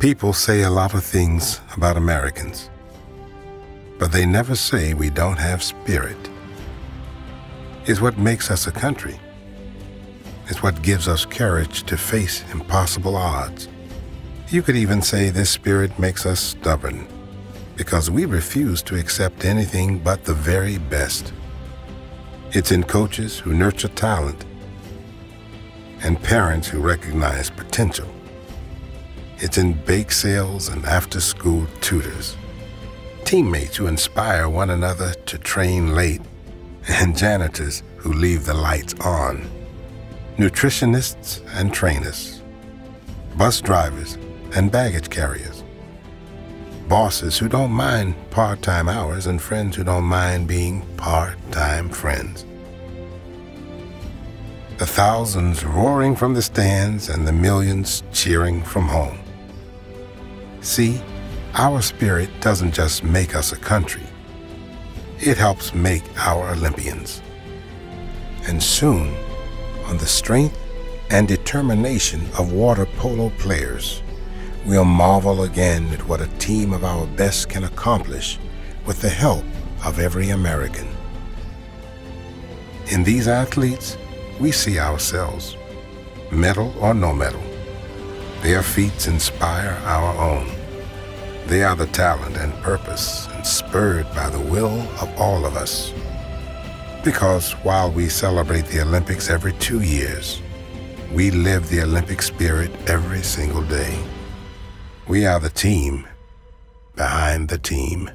People say a lot of things about Americans, but they never say we don't have spirit. It's what makes us a country. It's what gives us courage to face impossible odds. You could even say this spirit makes us stubborn because we refuse to accept anything but the very best. It's in coaches who nurture talent and parents who recognize potential. It's in bake sales and after school tutors, teammates who inspire one another to train late, and janitors who leave the lights on, nutritionists and trainers, bus drivers and baggage carriers, bosses who don't mind part time hours, and friends who don't mind being part time friends. The thousands roaring from the stands and the millions cheering from home. See, our spirit doesn't just make us a country, it helps make our Olympians. And soon, on the strength and determination of water polo players, we'll marvel again at what a team of our best can accomplish with the help of every American. In these athletes, we see ourselves, medal or no medal. Their feats inspire our own. They are the talent and purpose spurred by the will of all of us. Because while we celebrate the Olympics every two years, we live the Olympic spirit every single day. We are the team behind the team.